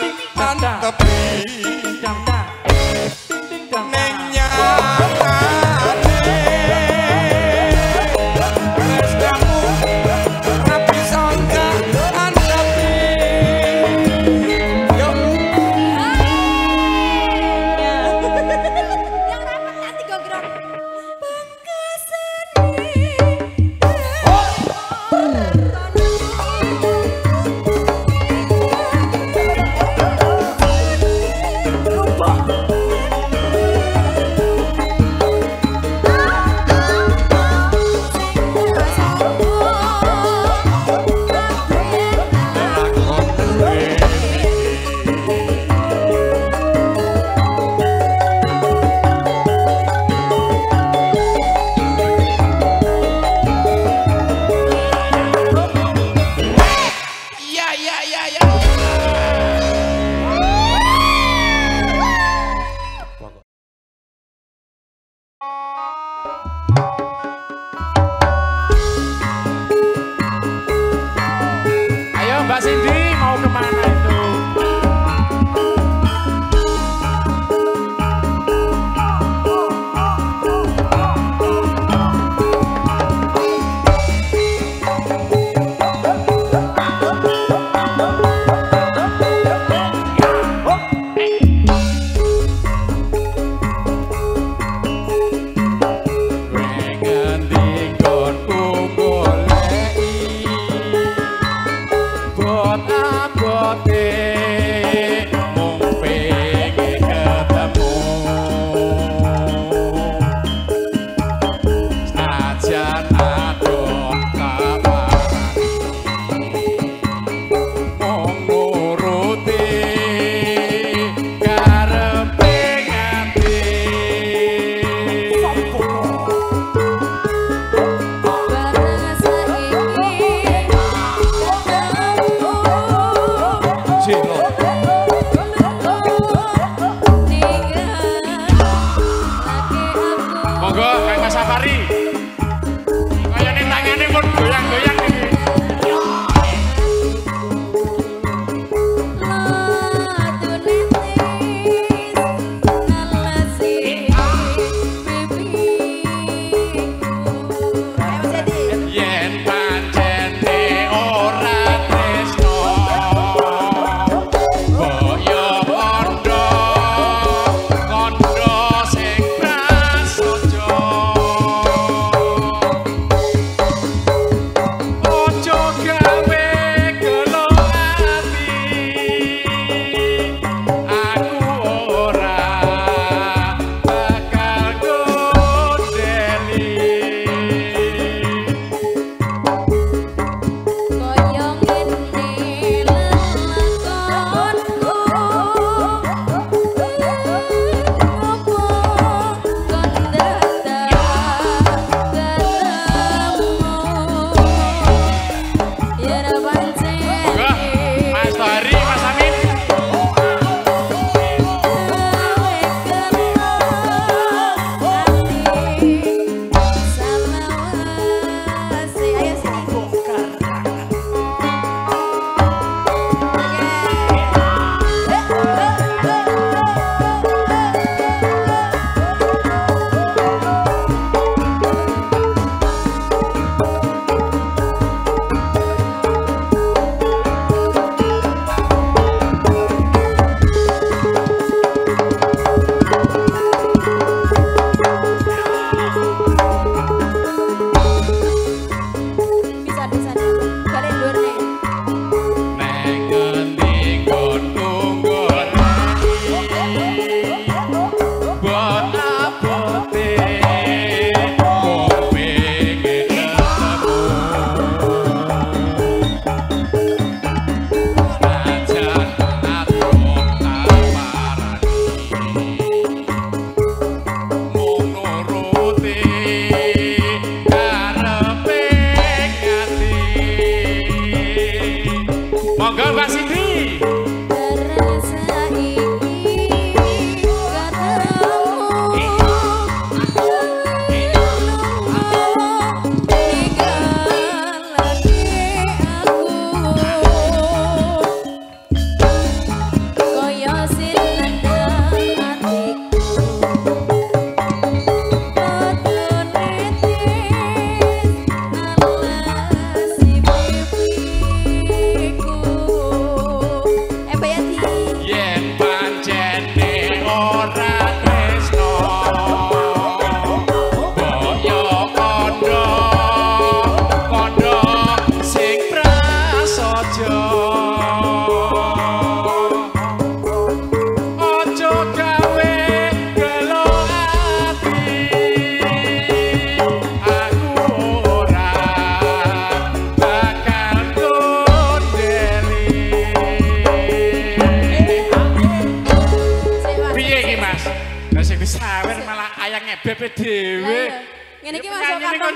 and the beat. hari. Kayane tangane mung goyang-goyang.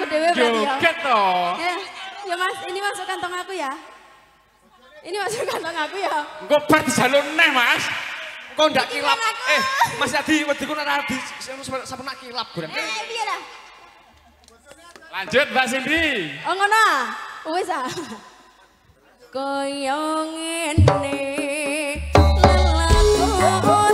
Dhewe berarti ya. Joget. Ya, ya Mas, ini masuk kantong aku ya. Ini masuk kantong aku ya. Engko bar dijaluk neh, Mas. Kok ndak kilap? aku. Eh, Mas Adi, wediku nek Adi sampe nak kilap goreng. Eh, piye dah? Lanjut Mbak Cindy. Oh ngono. Wis ah. Kaya ngene lelakonku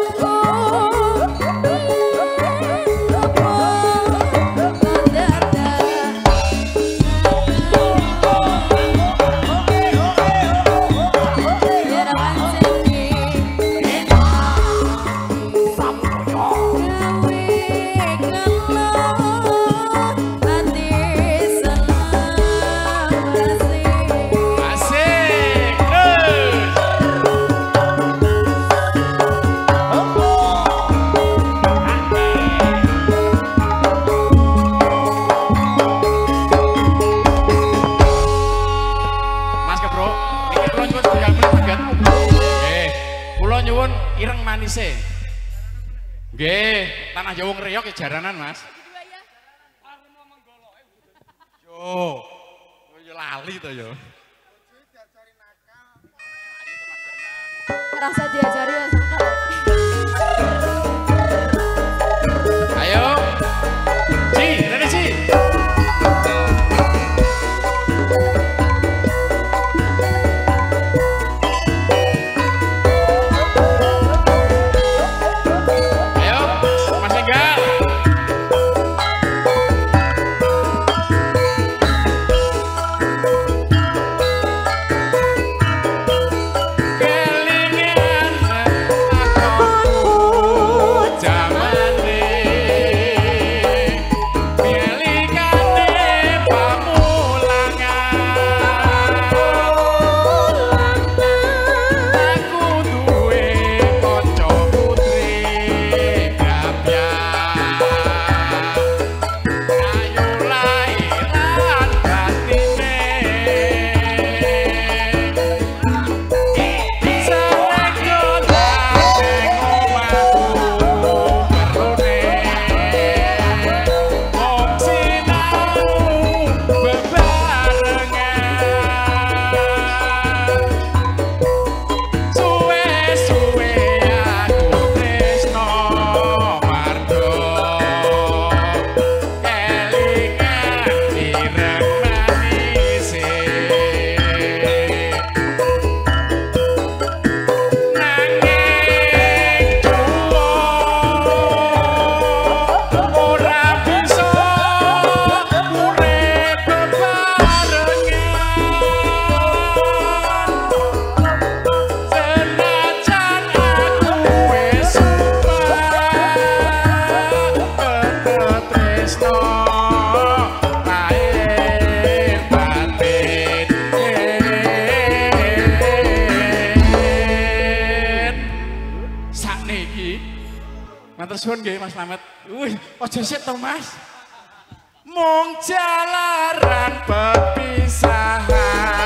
Yo. Yo lali to yo. Rasa diajari ya Mas Slamet. Wih, aja sik to Mas. Mung jalaran perpisahan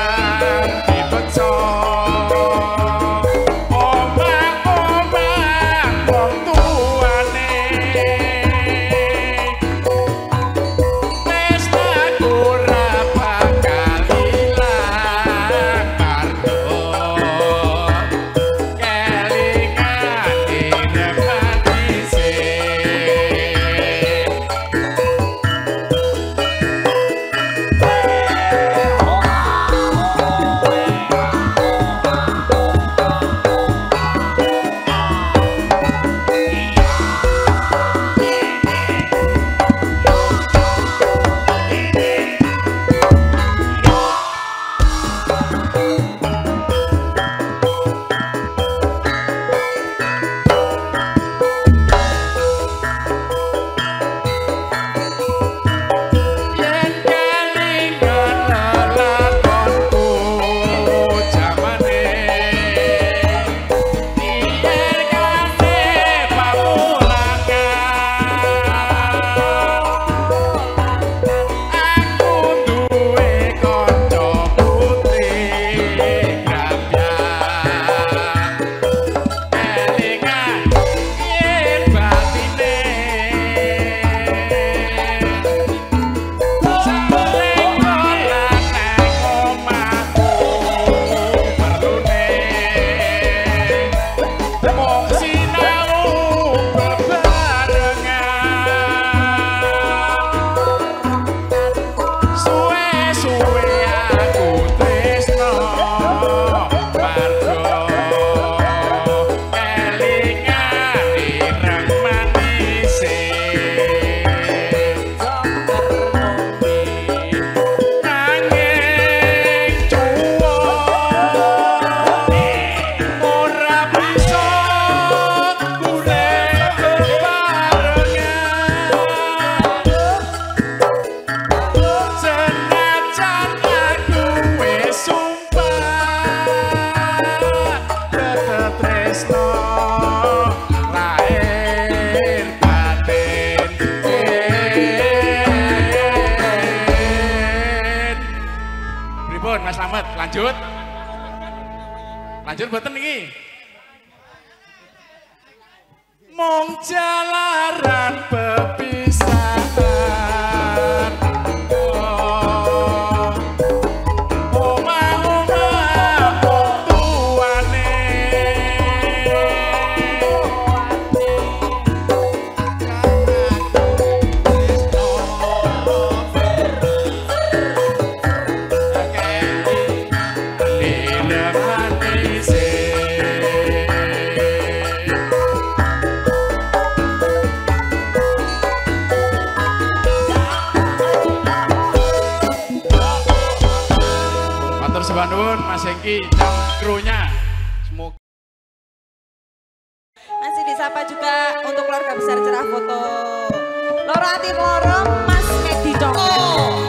Lanjut. Lanjut mboten niki. Mong jalaran pepi nuwun Mas Hengki dan krunya. Semoga masih disapa juga untuk keluarga besar cerah foto. Loro Ati Loro Mas Edi Congko.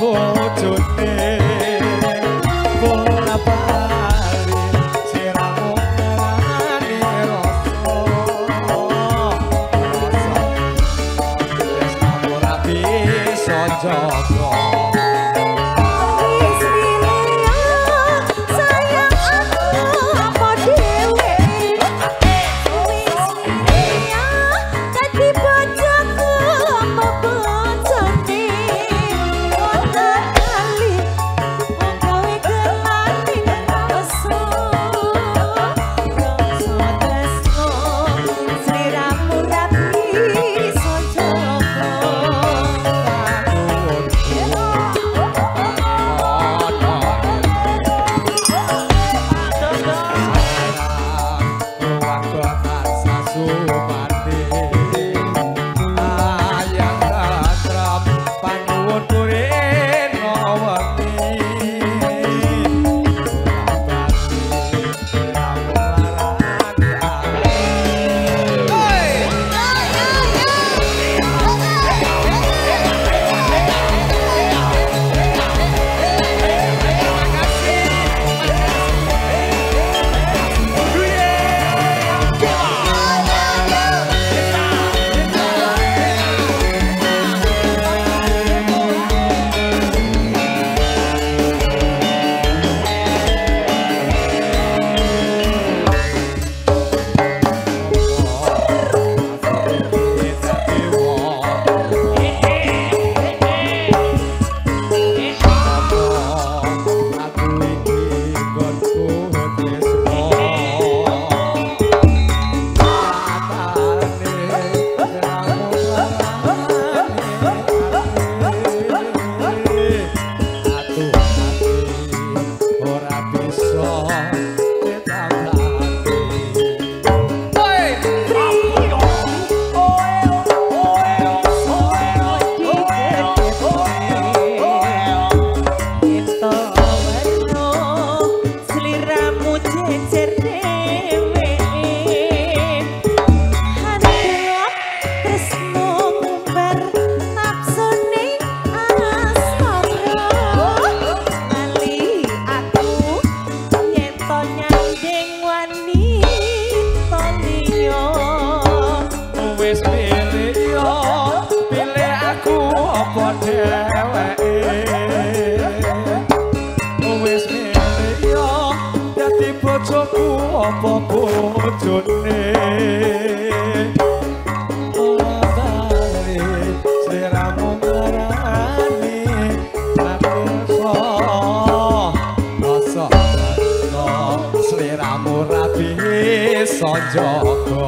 고 Sopir amur rapi sojoko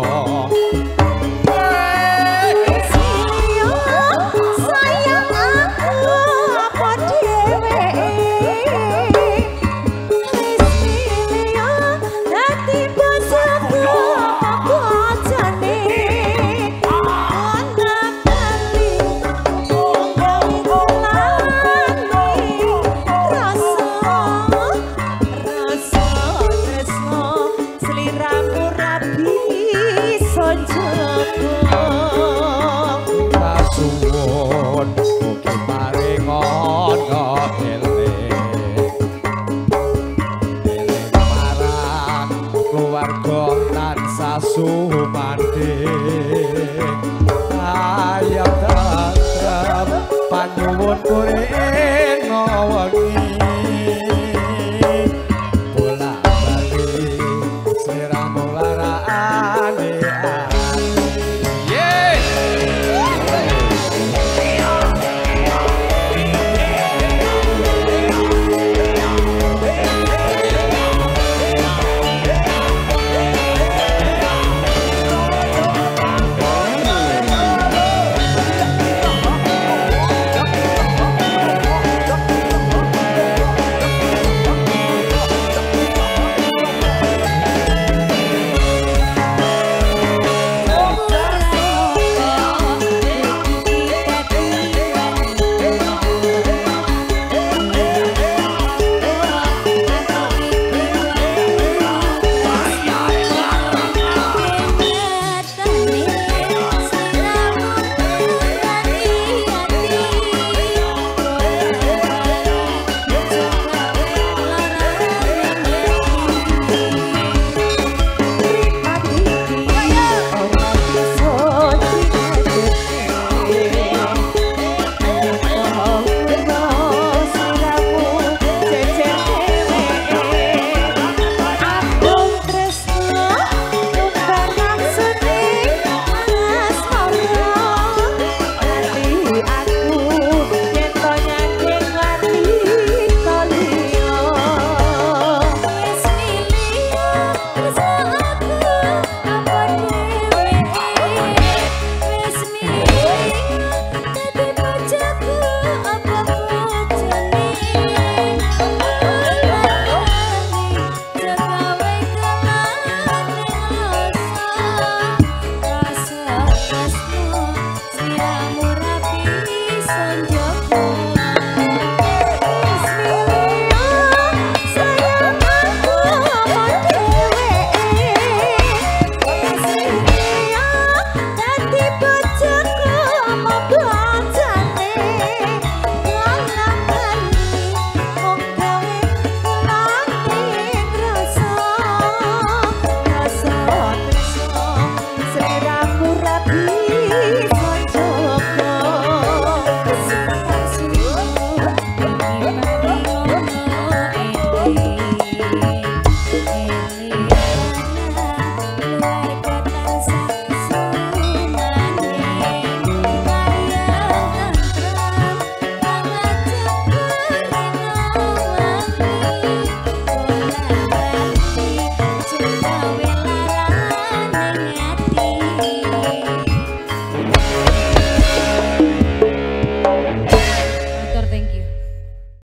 tansah sasuh pande. Ayam panyuwun kuring ngawengi